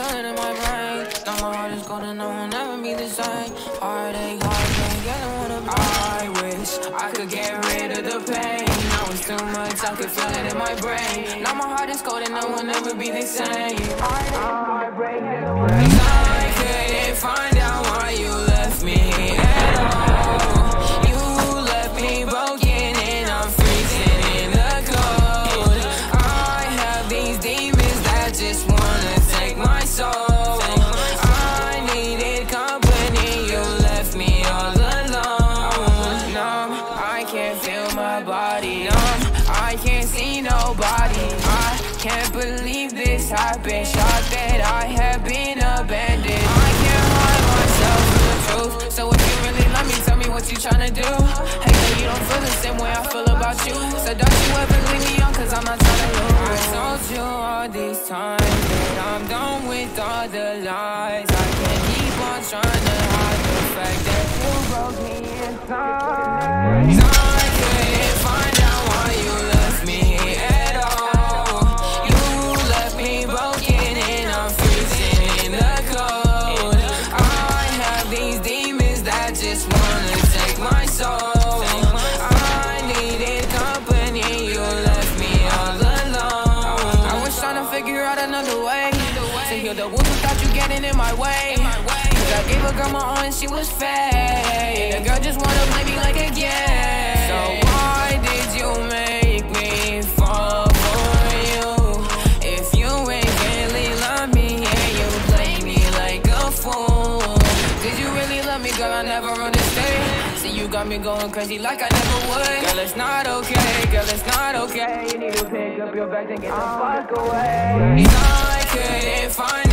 in my brain. Heart is I will never be the same. Heartache, heartache, I wanna. I wish I could get rid of the pain. Now it's too much, I could feel it in my brain. Now my heart is cold and I will never be the same. I believe this happened. Shocked that I have been abandoned. I can't hide myself from the truth. So if you really love me, tell me what you tryna do. Hey, girl, you don't feel the same way I feel about you. So don't you ever leave me on, cause I'm not tryna lose. I told you all these times that I'm done with all the lies. I can't keep on trying to hide just wanna take my soul. I needed company, you left me all alone. I was trying to figure out another way to heal the wounds you getting in my way. Cause I gave a girl my all and she was fake. The girl just wanna play me like a game. So why I never understand. See, you got me going crazy like I never would. Girl, it's not okay, girl, it's not okay. You need to pick up your bags and get the fuck away. I couldn't find